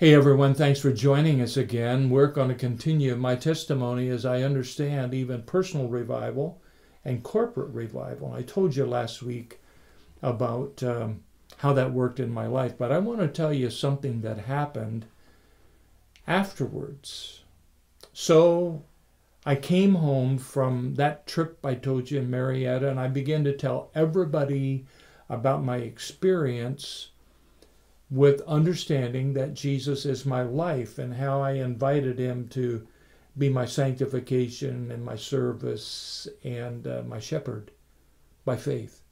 Hey everyone, thanks for joining us again. We're going to continue my testimony as I understand even personal revival and corporate revival. I told you last week about um, how that worked in my life, but I want to tell you something that happened afterwards. So I came home from that trip I told you in Marietta, and I began to tell everybody about my experience with understanding that Jesus is my life and how I invited him to be my sanctification and my service and uh, my shepherd by faith.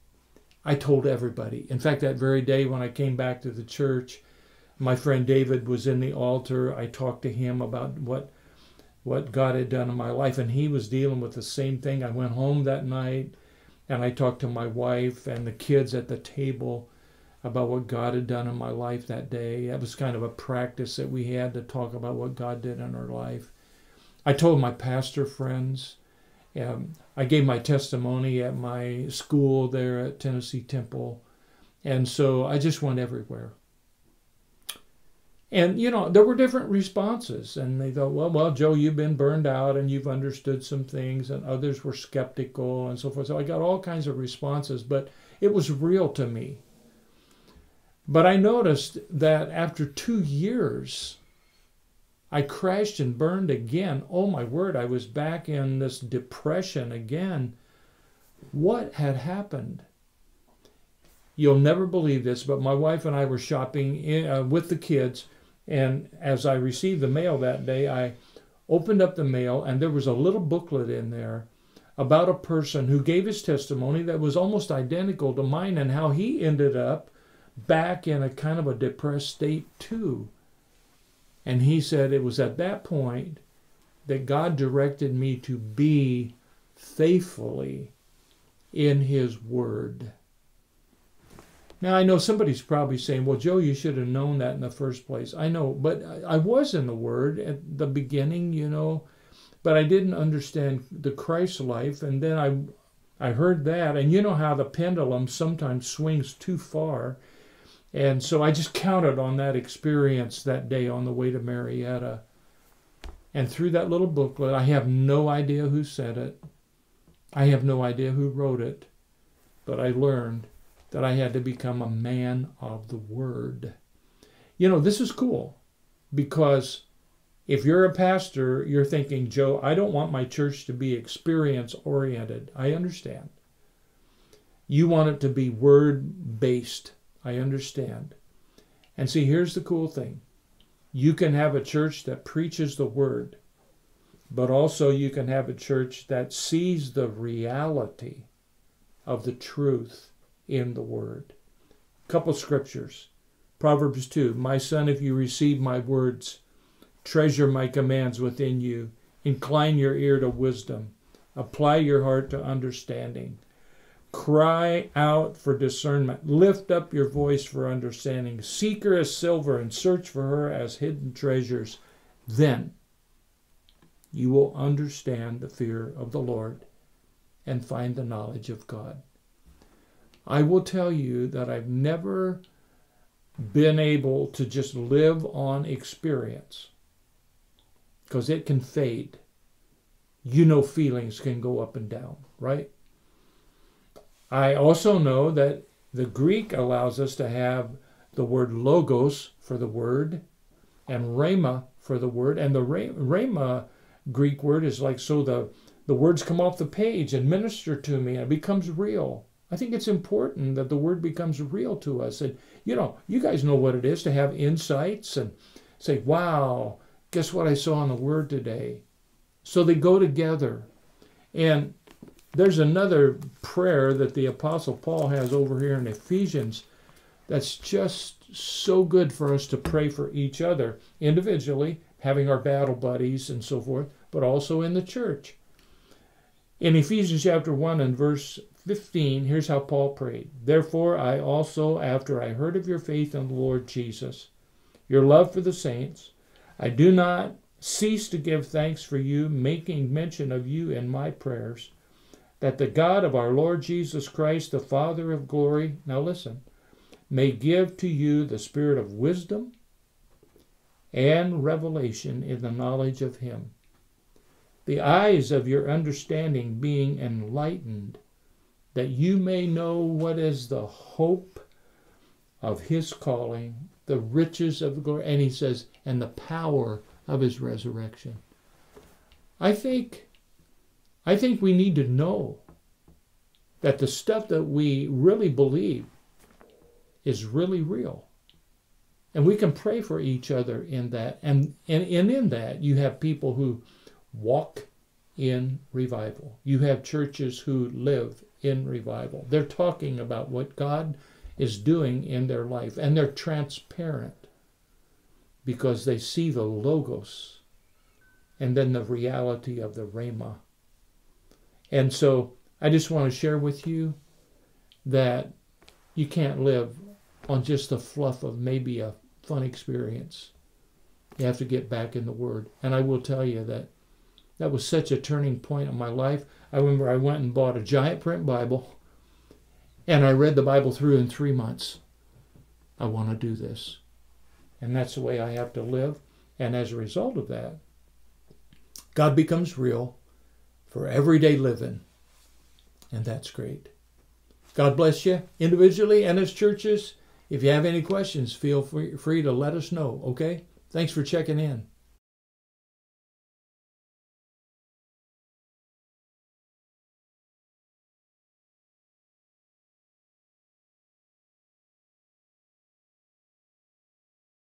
I told everybody. In fact, that very day when I came back to the church, my friend David was in the altar. I talked to him about what what God had done in my life and he was dealing with the same thing. I went home that night and I talked to my wife and the kids at the table about what God had done in my life that day. That was kind of a practice that we had to talk about what God did in our life. I told my pastor friends. Um, I gave my testimony at my school there at Tennessee Temple. And so I just went everywhere. And, you know, there were different responses. And they thought, well, well, Joe, you've been burned out and you've understood some things. And others were skeptical and so forth. So I got all kinds of responses, but it was real to me. But I noticed that after two years, I crashed and burned again. Oh my word, I was back in this depression again. What had happened? You'll never believe this, but my wife and I were shopping in, uh, with the kids, and as I received the mail that day, I opened up the mail, and there was a little booklet in there about a person who gave his testimony that was almost identical to mine and how he ended up back in a kind of a depressed state too. And he said it was at that point that God directed me to be faithfully in his word. Now, I know somebody's probably saying, well, Joe, you should have known that in the first place. I know, but I was in the Word at the beginning, you know, but I didn't understand the Christ life. And then I, I heard that. And you know how the pendulum sometimes swings too far. And so I just counted on that experience that day on the way to Marietta. And through that little booklet, I have no idea who said it. I have no idea who wrote it. But I learned that I had to become a man of the Word. You know, this is cool because if you're a pastor, you're thinking, Joe, I don't want my church to be experience oriented. I understand. You want it to be word based. I understand. And see, here's the cool thing you can have a church that preaches the word, but also you can have a church that sees the reality of the truth in the word. Couple scriptures. Proverbs 2 My son, if you receive my words, treasure my commands within you, incline your ear to wisdom, apply your heart to understanding. Cry out for discernment. Lift up your voice for understanding. Seek her as silver and search for her as hidden treasures. Then you will understand the fear of the Lord and find the knowledge of God. I will tell you that I've never been able to just live on experience because it can fade. You know, feelings can go up and down, right? I also know that the Greek allows us to have the word logos for the word and rhema for the word. And the rhema Greek word is like so the, the words come off the page and minister to me and it becomes real. I think it's important that the word becomes real to us. And, you know, you guys know what it is to have insights and say, wow, guess what I saw in the word today? So they go together. And there's another prayer that the Apostle Paul has over here in Ephesians that's just so good for us to pray for each other individually, having our battle buddies and so forth, but also in the church. In Ephesians chapter 1 and verse 15, here's how Paul prayed Therefore, I also, after I heard of your faith in the Lord Jesus, your love for the saints, I do not cease to give thanks for you, making mention of you in my prayers that the God of our Lord Jesus Christ, the Father of glory, now listen, may give to you the spirit of wisdom and revelation in the knowledge of him. The eyes of your understanding being enlightened, that you may know what is the hope of his calling, the riches of the glory, and he says, and the power of his resurrection. I think I think we need to know that the stuff that we really believe is really real. And we can pray for each other in that. And, and, and in that, you have people who walk in revival. You have churches who live in revival. They're talking about what God is doing in their life, and they're transparent because they see the Logos and then the reality of the Rhema. And so I just want to share with you that you can't live on just the fluff of maybe a fun experience. You have to get back in the Word. And I will tell you that that was such a turning point in my life. I remember I went and bought a giant print Bible and I read the Bible through in three months. I want to do this. And that's the way I have to live. And as a result of that, God becomes real for everyday living. And that's great. God bless you individually and as churches. If you have any questions, feel free, to let us know, okay? Thanks for checking in.